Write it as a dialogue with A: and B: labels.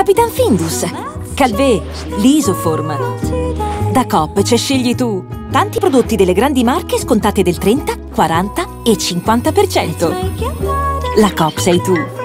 A: Capitan Findus, Calvé, l'Isoform. Da Coop c'è scegli tu. Tanti prodotti delle grandi marche scontate del 30, 40 e 50%. La Coop sei tu.